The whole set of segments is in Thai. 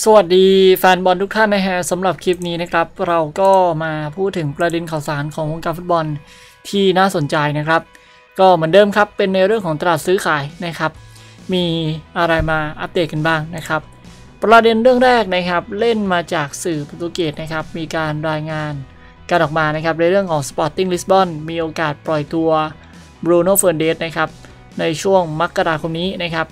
สวัสดีแฟนบอลทุกท่านนะฮะสำหรับคลิปนี้นะครับ เราก็มาพูดถึงประเด็นข่าวสารของวงการฟุตบอลที่น่าสนใจนะครับ ก็เหมือนเดิมครับเป็นในเรื่องของตลาดซื้อขายนะครับ มีอะไรมาอัปเดตกันบ้างนะครับ ประเด็นเรื่องแรกนะครับ เล่นมาจากสื่อโปรตุเกสนะครับ มีการรายงานการออกมานะครับในเรื่องของ Sporting Lisbon มีโอกาสปล่อยตัว Bruno Fernandes นะครับในช่วงมกราคมนี้นะครับ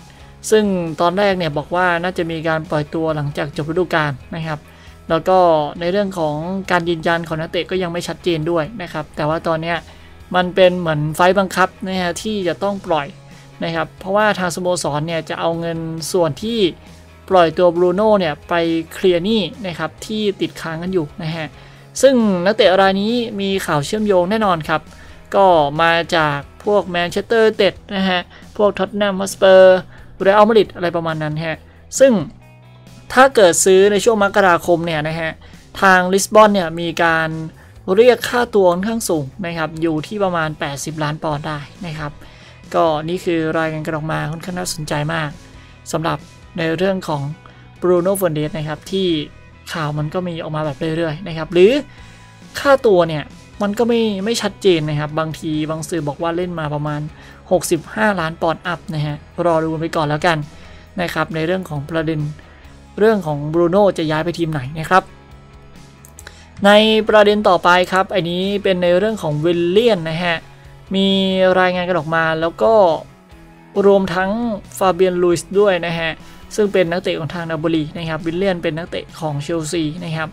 ซึ่งตอนแรกเนี่ยบอกว่าน่าจะมีการปล่อยตัวหลังจากจบฤดูกาลนะครับ แล้วก็ในเรื่องของการยืนยันของนักเตะก็ยังไม่ชัดเจนด้วยนะครับ แต่ว่าตอนนี้มันเป็นเหมือนไฟบังคับนะฮะที่จะต้องปล่อยนะครับ เพราะว่าทางสโมสรเนี่ยจะเอาเงินส่วนที่ปล่อยตัวบรูโน่เนี่ยไปเคลียร์หนี้นะครับที่ติดค้างกันอยู่นะฮะ ซึ่งนักเตะรายนี้มีข่าวเชื่อมโยงแน่นอนครับ ก็มาจากพวกแมนเชสเตอร์ยูไนเต็ดนะฮะ พวกท็อตแนมฮอตสเปอร์ เรอัลมาดริดอะไรประมาณนั้นฮะ ซึ่งถ้าเกิดซื้อในช่วงมกราคมเนี่ยนะฮะ ทางลิสบอนเนี่ยมีการเรียกค่าตัวค่อนข้างสูงนะครับ อยู่ที่ประมาณ 80 ล้านปอนด์ได้นะครับ ก็นี่คือรายงานกันออกมาค่อนข้างน่าสนใจมากสำหรับในเรื่องของบรูโน่เฟอร์นันเดสนะครับ ที่ข่าวมันก็มีออกมาแบบเรื่อยๆนะครับ หรือค่าตัวเนี่ยมันก็ไม่ไม่ชัดเจนนะครับ บางทีบางสื่อบอกว่าเล่นมาประมาณ 65 ล้านปอนด์ up นะฮะ รอดูไปก่อนแล้วกันนะครับ ในเรื่องของประเด็นเรื่องของบรูโน่จะย้ายไปทีมไหนนะครับ ในประเด็นต่อไปครับ อันนี้เป็นในเรื่องของวิลเลียนนะฮะ มีรายงานกันออกมาแล้วก็รวมทั้งฟาเบียนรุยซ์ด้วยนะฮะ ซึ่งเป็นนักเตะของทางนาโปลีนะครับวิลเลียนเป็นนักเตะของเชลซีนะครับ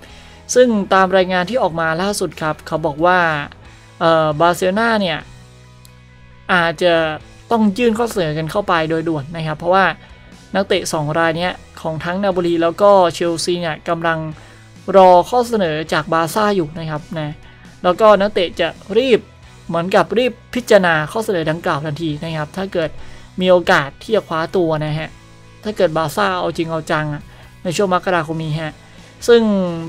ซึ่งตามรายงานที่ออกมาล่าสุดครับ เขาบอกว่าบาร์เซโลนาเนี่ย อาจจะต้องยื่นข้อเสนอกันเข้าไปโดยด่วนนะครับ เพราะว่านักเตะ 2 รายนี้ของทั้งนาบลีแล้วก็เชลซีเนี่ยกำลังรอข้อเสนอจากบาซ่าอยู่นะครับนะแล้วก็นักเตะจะรีบเหมือนกับรีบพิจารณาข้อเสนอดังกล่าวทันทีนะครับ ถ้าเกิดมีโอกาสที่จะคว้าตัวนะฮะถ้าเกิดบาร์ซ่าเอาจริงเอาจังในช่วงมกราคมนี้ฮะซึ่ง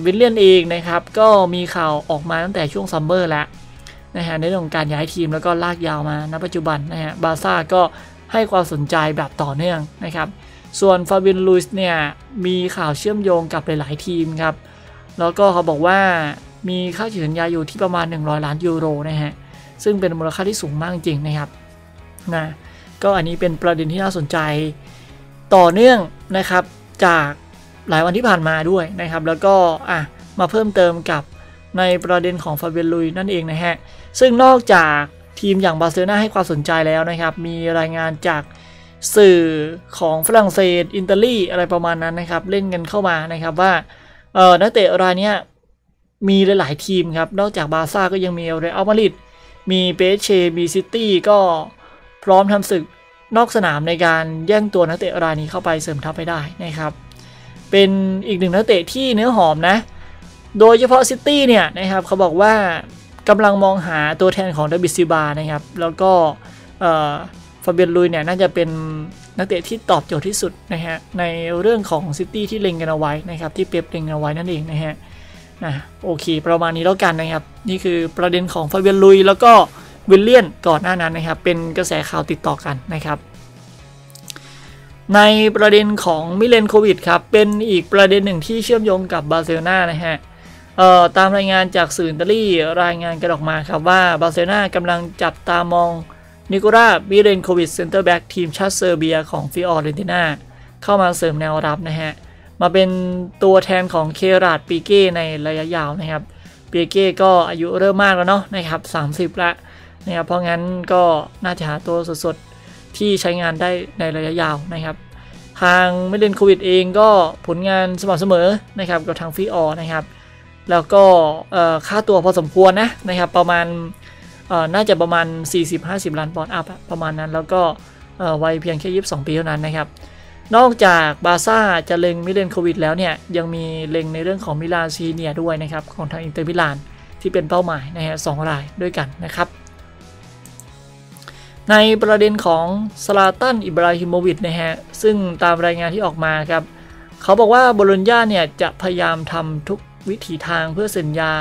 วิลเลียนเองนะครับก็มีข่าวออกมาตั้งแต่ช่วงซัมเมอร์แล้ว นะฮะในเรื่องของการย้ายทีมแล้วก็ลากยาวมาณปัจจุบันนะฮะบาร์ซ่าก็ให้ความสนใจแบบต่อเนื่องนะครับส่วนฟาเบียนรุยซ์เนี่ยมีข่าวเชื่อมโยงกับหลาย ๆ ทีมครับแล้วก็เขาบอกว่ามีค่าเฉลี่ยสัญญาอยู่ที่ประมาณ 100 ล้านยูโรนะฮะซึ่งเป็นมูลค่าที่สูงมากจริงนะครับนะก็อันนี้เป็นประเด็นที่น่าสนใจต่อเนื่องนะครับจากหลายวันที่ผ่านมาด้วยนะครับ แล้วก็อะมาเพิ่มเติมกับ ในประเด็นของฟาเบียนลุยนั่นเองนะฮะ ซึ่งนอกจากทีมอย่างบาร์เซโลนาให้ความสนใจแล้วนะครับ มีรายงานจากสื่อของฝรั่งเศส อิตาลีอะไรประมาณนั้นนะครับ เล่นกันเข้ามานะครับว่าเออนักเตะรายนี้มีหลาย ๆ ทีมครับ นอกจากบาซ่าก็ยังมีเรอัลมาดริดมีเปแอสเชมีซิตี้ก็พร้อมทำศึกนอกสนามในการแย่งตัวนักเตะรายนี้เข้าไปเสริมทัพไปได้นะครับ เป็นอีกหนึ่งนักเตะที่เนื้อหอมนะ โดยเฉพาะซิตี้เนี่ยนะครับเขาบอกว่ากำลังมองหาตัวแทนของดาบิดซิลบานะครับ แล้วก็ฟาเบียนรุยซ์เนี่ยน่าจะเป็นนักเตะที่ตอบโจทย์ที่สุดนะฮะในเรื่องของซิตี้ที่เล็งกันเอาไว้นะครับที่เป๊ปเล็งเอาไว้นั่นเองนะฮะนะโอเค ประมาณนี้แล้วกันนะครับ นี่คือประเด็นของฟาเบียนรุยซ์ แล้วก็วิลเลียนก่อนหน้านั้นนะครับ เป็นกระแสข่าวติดต่อกันนะครับ ในประเด็นของมิเลนโควิชครับเป็นอีกประเด็นหนึ่งที่เชื่อมโยงกับบาร์เซโลนานะฮะ เอ่อตามรายงานจากสื่ออิตาลีรายงานกันออกมาครับว่าบาร์เซโลนากำลังจับตามองนิโคลามิเลนโควิชเซนเตอร์แบ็กทีมชาติเซอร์เบียของฟิออร์เรนติน่าเข้ามาเสริมแนวรับนะฮะ มาเป็นตัวแทนของเคราดปีเก้ในระยะยาวนะครับปีเก้ก็อายุเริ่มมากแล้วเนาะนะครับ 30 ละนะครับเพราะงั้นก็น่าจะหาตัวสดๆ ที่ใช้งานได้ในระยะยาวนะครับ ทางไม่เล่นโควิดเองก็ผลงานสม่ำเสมอนะครับกับทางฟิออนะครับ แล้วก็ค่าตัวพอสมควรนะนะครับประมาณน่าจะประมาณ 40-50 ล้านปอนด์อัพประมาณนั้นแล้วก็วัยเพียงแค่ 22 ปีเท่านั้นนะครับ นอกจากบาร์ซ่าจะเล็งมิเลนโควิชแล้วเนี่ย ยังมีเล็งในเรื่องของมิลานสคริเนียร์ด้วยนะครับ ของทางอินเตอร์มิลานที่เป็นเป้าหมายนะฮะสองรายด้วยกันนะครับ ในประเด็นของสลาตันอิบราฮิโมวิชนะฮะ ซึ่งตามรายงานที่ออกมาครับ เขาบอกว่าโบโลญญาเนี่ยจะพยายามทำทุก วิถีทางเพื่อสัญญา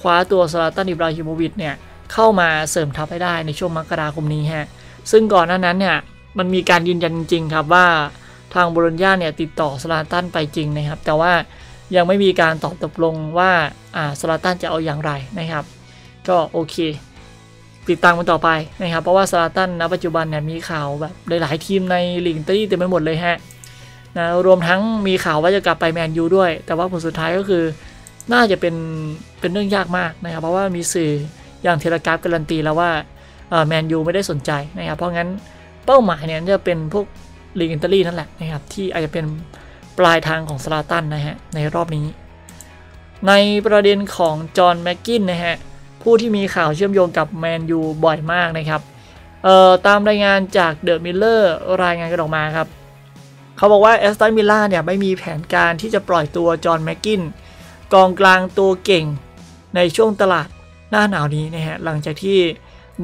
คว้าตัวสลาตันอิบราฮิโมวิชเนี่ยเข้ามาเสริมทัพให้ได้ในช่วงมกราคมนี้ฮะซึ่งก่อนหน้านั้นเนี่ยมันมีการยืนยันจริงครับว่าทางโบโลญญาเนี่ยติดต่อสลาตันไปจริงนะครับ แต่ว่ายังไม่มีการตอบตกลงว่าอ่าสลาตันจะเอาอย่างไรนะครับ ก็โอเค ติดตามกันต่อไปนะครับ เพราะว่าสลาตันณปัจจุบันเนี่ยมีข่าวแบบหลายๆทีมในลีกอิตาลีเต็มไปหมดเลยฮะนะรวมทั้งมีข่าวว่าจะกลับไปแมนยูด้วย แต่ว่าผลสุดท้ายก็คือ น่าจะเป็นเป็นเรื่องยากมากนะครับ เพราะว่ามีสื่ออย่างเทเลกราฟการันตีแล้วว่าแมนยูไม่ได้สนใจนะครับ เพราะงั้นเป้าหมายเนี่ยจะเป็นพวกลีกอิตาลีนั่นแหละนะครับที่อาจจะเป็นปลายทางของสลาตันนะฮะในรอบนี้ ในประเด็นของจอห์นแม็กกินนะฮะผู้ที่มีข่าวเชื่อมโยงกับแมนยูบ่อยมากนะครับตามรายงานจากเดอะมิเรอร์รายงานกันออกมาครับ เขาบอกว่าแอสตันวิลล่าเนี่ยไม่มีแผนการที่จะปล่อยตัวจอห์นแม็กกิน กองกลางตัวเก่งในช่วงตลาดหน้าหนาวนี้นะฮะหลังจากที่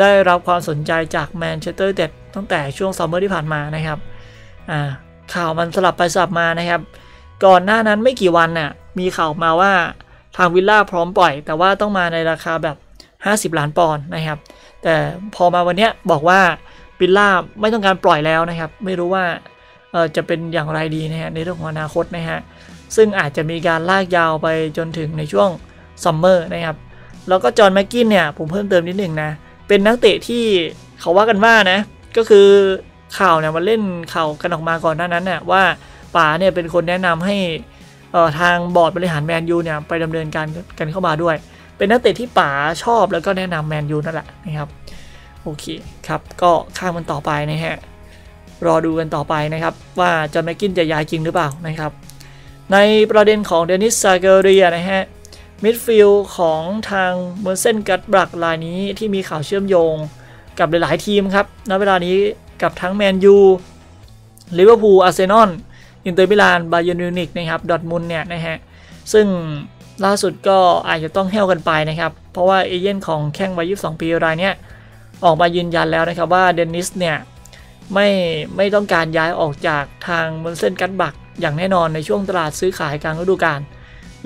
ได้รับความสนใจจากแมนเชสเตอร์ยูไนเต็ดตั้งแต่ช่วงซัมเมอร์ที่ผ่านมานะครับอ่าข่าวมันสลับไปสลับมานะครับ ก่อนหน้านั้นไม่กี่วันน่ะมีข่าวมาว่าทางวิลล่าพร้อมปล่อย แต่ว่าต้องมาในราคาแบบ 50 ล้านปอนด์นะครับ แต่พอมาวันนี้บอกว่าวิลล่าไม่ต้องการปล่อยแล้วนะครับ ไม่รู้ว่าเออจะเป็นอย่างไรดีนะฮะในเรื่องของอนาคตนะฮะ ซึ่งอาจจะมีการลากยาวไปจนถึงในช่วงซัมเมอร์นะครับ แล้วก็จอห์นแม็กกินเนี่ย ผมเพิ่มเติมนิดหนึ่งนะ เป็นนักเตะที่เขาว่ากันว่านะ ก็คือข่าวเนี่ยมันเล่นข่าวกันออกมาก่อนหน้านั้นเนี่ยว่าป๋าเนี่ยเป็นคนแนะนำให้ทางบอร์ดบริหารแมนยูเนี่ยไปดำเนินการกันเข้ามาด้วย เป็นนักเตะที่ป๋าชอบแล้วก็แนะนำแมนยูนั่นแหละนะครับโอเคครับก็ข้ามมันต่อไปนะฮะรอดูกันต่อไปนะครับ ว่าจอห์นแม็คกินน์จะย้ายจริงหรือเปล่านะครับ ในประเด็นของเดนิสซากาเรียนะฮะมิดฟิลด์ของทางเมินเช่นกลัดบัครายนี้ที่มีข่าวเชื่อมโยงกับหลาย ๆ ทีมครับณเวลานี้กับทั้งแมนยูลิเวอร์พูลอาร์เซนอลอินเตอร์มิลานบาเยิร์นมิวนิกนะครับดอร์ทมุนด์เนี่ยนะฮะซึ่งล่าสุดก็อาจจะต้องแห้วกันไปนะครับ เพราะว่าเอเย่นต์ของแข้งวัย 22 ปีรายเนี้ยออกมายืนยันแล้วนะครับว่าเดนิสเนี่ยไม่ไม่ต้องการย้ายออกจากทางเมินเช่นกลัดบัค อย่างแน่นอนในช่วงตลาดซื้อขายกลางฤดูกาล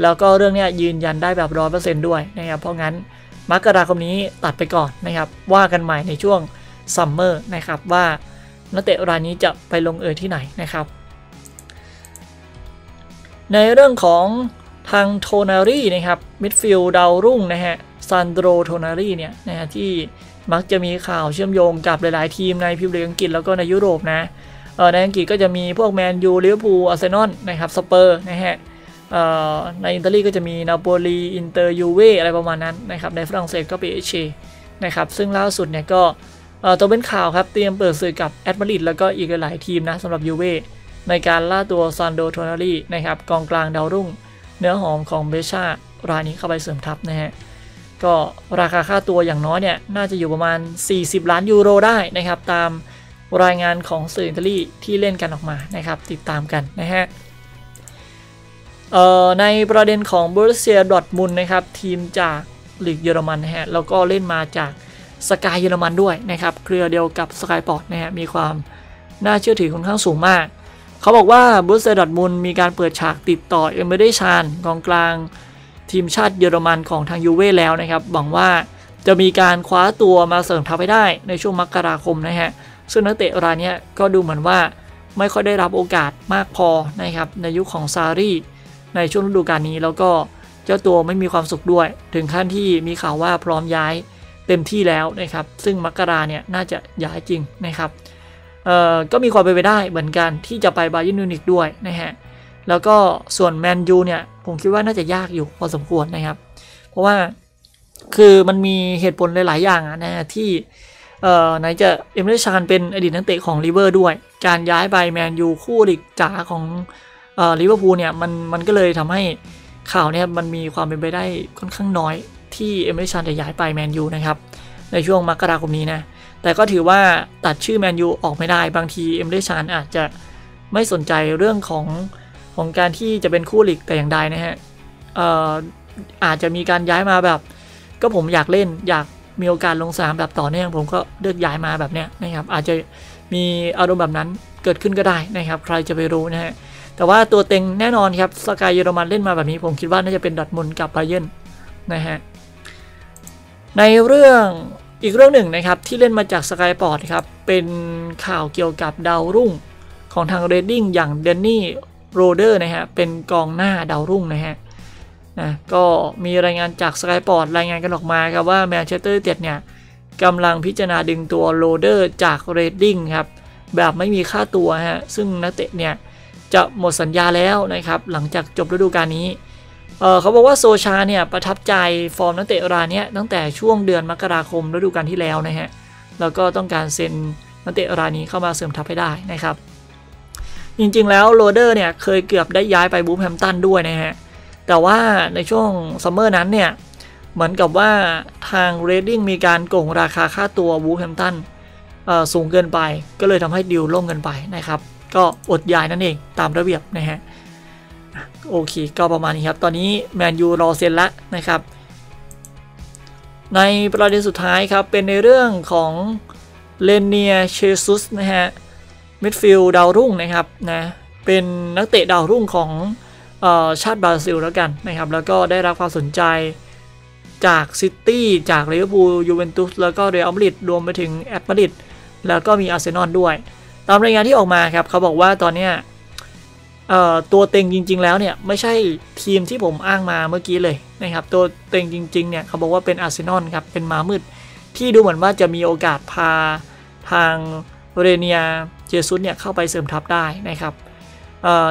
แล้วก็เรื่องนี้ยืนยันได้แบบร้อยเปอร์เซ็นต์ด้วยนะครับเพราะงั้นมกราคมนี้ตัดไปก่อนนะครับ ว่ากันใหม่ในช่วงซัมเมอร์นะครับว่านักเตะรายนี้จะไปลงเอยที่ไหนนะครับ ในเรื่องของทางโตนาลีนะครับมิดฟิลด์ดาวรุ่งนะฮะซานโดรโตนาลีเนี่ยนะฮะที่มักจะมีข่าวเชื่อมโยงกับหลาย ๆ ทีมในพรีเมียร์ลีกอังกฤษแล้วก็ในยุโรปนะ ในอังกฤษก็จะมีพวกแมนยูลิเวอร์พูลอาร์เซนอลนะครับสเปอร์นะฮะในอิตาลีก็จะมีนาโปลีอินเตอร์ยูเวอะไรประมาณนั้นนะครับในฝรั่งเศสก็เป็นเปแอสเชนะครับซึ่งล่าสุดเนี่ยก็ตกเป็นข่าวครับเตรียมเปิดศึกกับแอตมาดริดแล้วก็อีกหลายทีมนะสำหรับยูเวในการล่าตัวซานโดโทนารีนะครับกองกลางดาวรุ่ง เนื้อหอมของเบชารายนี้เข้าไปเสริมทัพนะฮะก็ราคาค่าตัวอย่างน้อยเนี่ยน่าจะอยู่ประมาณ 40 ล้านยูโรได้นะครับตาม รายงานของสื่ออิตาลีที่เล่นกันออกมานะครับ ติดตามกันนะฮะในประเด็นของบรูเซียดอทมุนนะครับ ทีมจากลีกเยอรมันนะฮะแล้วก็เล่นมาจากสกายเยอรมันด้วยนะครับ เครือเดียวกับสกายปอร์ตนะฮะมีความน่าเชื่อถือค่อนข้างสูงมาก เขาบอกว่าบูเซียดอดมุนมีการเปิดฉากติดต่อเอเมเดชานกองกลางทีมชาติเยอรมันของทางยูเว่แล้วนะครับหวังว่าจะมีการคว้าตัวมาเสริมทัพให้ได้ในช่วงมกราคมนะฮะ ซึ่งนักเตะรายนี้ก็ดูเหมือนว่าไม่ค่อยได้รับโอกาสมากพอนะครับในยุคของซารีในช่วงฤดูกาลนี้แล้วก็เจ้าตัวไม่มีความสุขด้วย ถึงขั้นที่มีข่าวว่าพร้อมย้ายเต็มที่แล้วนะครับ ซึ่งมกราเนี่ยน่าจะย้ายจริงนะครับเอ่อก็มีความเป็นไปได้เหมือนกันที่จะไปบาเยิร์นมิวนิกด้วยนะฮะแล้วก็ส่วนแมนยูเนี่ยผมคิดว่าน่าจะยากอยู่พอสมควรนะครับ เพราะว่าคือมันมีเหตุผลหลาย ๆ อย่างนะฮะที่ เอ่อไหนจะเอ็มเรชานเป็นอดีตนักเตะของลิเวอร์ด้วย การย้ายไปแมนยูคู่อริเก่าของเอ่อลิเวอร์พูลเนี่ยมันมันก็เลยทำให้ข่าวเนี่ยมันมีความเป็นไปได้ค่อนข้างน้อยที่เอเมริชันจะย้ายไปแมนยูนะครับในช่วงมกราคมนี้นะแต่ก็ถือว่าตัดชื่อแมนยูออกไม่ได้บางทีเอเมริชันอาจจะไม่สนใจเรื่องของของการที่จะเป็นคู่หลีกแต่อย่างใดนะฮะอออาจจะมีการย้ายมาแบบ ก็ผมอยากเล่นอยาก มีโอกาสลงสนามแบบต่อเนื่องผมก็เลือกย้ายมาแบบเนี้ยนะครับอาจจะมีอารมณ์แบบนั้นเกิดขึ้นก็ได้นะครับ ใครจะไปรู้นะฮะแต่ว่าตัวเต็งแน่นอนครับสกายเยอรมันเล่นมาแบบนี้ ผมคิดว่าน่าจะเป็นดอร์ทมุนด์กับบาเยิร์นนะฮะในเรื่องอีกเรื่องหนึ่งนะครับที่เล่นมาจากสกายสปอร์ตครับเป็นข่าวเกี่ยวกับดาวรุ่งของทางเรดดิ้งอย่างแดนนี่โลเดอร์นะฮะเป็นกองหน้าดาวรุ่งนะฮะ นะก็มีรายงานจากสกายสปอร์ตรายงานกันออกมาครับว่าแมนเชสเตอร์ยูไนเต็ดเนี่ยกำลังพิจารณาดึงตัวโลเดอร์จากเรดดิ้งครับ แบบไม่มีค่าตัวฮะ ซึ่งนักเตะเนี่ยจะหมดสัญญาแล้วนะครับ หลังจากจบฤดูกาลนี้เขาบอกว่าโซลชาเนี่ยประทับใจฟอร์มนักเตะรายนี้ตั้งแต่ช่วงเดือนมกราคมฤดูกาลที่แล้วนะฮะ แล้วก็ต้องการเซ็นนักเตะรายนี้เข้ามาเสริมทัพให้ได้นะครับ จริงๆแล้วโลเดอร์เนี่ยเคยเกือบได้ย้ายไปวูล์ฟแฮมป์ตันด้วยนะฮะ แต่ว่าในช่วงซัมเมอร์นั้นเนี่ย เหมือนกับว่าทางเรดดิ้งมีการโก่งราคาค่าตัววูล์ฟแฮมป์ตันสูงเกินไป ก็เลยทำให้ดีลล่มกันไปนะครับ ก็อดย้ายนั่นเองตามระเบียบนะฮะโอเค ก็ประมาณนี้ครับ ตอนนี้แมนยูรอเซ็นแล้วนะครับ ในประเด็นสุดท้ายครับ เป็นในเรื่องของเรเนียเชซุสนะฮะมิดฟิลด์ดาวรุ่งนะครับนะเป็นนักเตะดาวรุ่งของ ชาติบราซิลแล้วกันนะครับ แล้วก็ได้รับความสนใจจากซิตี้จากลิเวอร์พูลยูเวนตุสแล้วก็เรอัลมาดริดรวมไปถึงแอตมาดริดแล้วก็มีอาร์เซนอลด้วย ตามรายงานที่ออกมาครับ เขาบอกว่าตอนนี้ตัวเต็งจริง ๆ แล้วเนี่ยไม่ใช่ทีมที่ผมอ้างมาเมื่อกี้เลยนะครับตัวเต็งจริง ๆ เนี่ยเขาบอกว่าเป็นอาร์เซนอลครับ เป็นม้ามืด ที่ดูเหมือนว่าจะมีโอกาสพาทางเรเนียเชซุสเนี่ยเข้าไปเสริมทัพได้นะครับ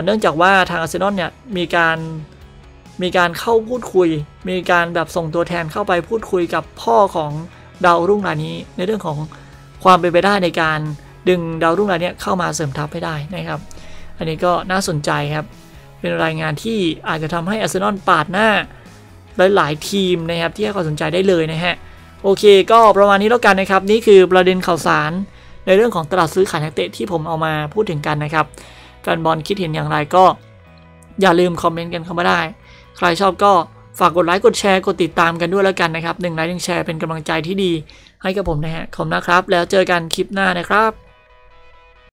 เนื่องจากว่าทางอาร์เซนอลเนี่ยมีการมีการเข้าพูดคุย มีการแบบส่งตัวแทนเข้าไปพูดคุยกับพ่อของดาวรุ่งรายนี้ ในเรื่องของความเป็นไปได้ในการดึงดาวรุ่งรายนี้เข้ามาเสริมทัพให้ได้นะครับ อันนี้ก็น่าสนใจครับ เป็นรายงานที่อาจจะทำให้อาร์เซนอลปาดหน้าหลายๆทีมนะครับที่ให้ความสนใจได้เลยนะฮะโอเค ก็ประมาณนี้แล้วกันนะครับ นี่คือประเด็นข่าวสารในเรื่องของตลาดซื้อขายนักเตะที่ผมเอามาพูดถึงกันนะครับ แฟนบอลคิดเห็นอย่างไรก็ อย่าลืมคอมเมนต์กันเข้ามาได้ ใครชอบก็ฝากกดไลค์กดแชร์กดติดตามกันด้วยแล้วกันนะครับหนึ่งไลค์หนึ่งแชร์เป็นกำลังใจที่ดี ให้กับผมนะฮะขอบนะครับ แล้วเจอกันคลิปหน้านะครับ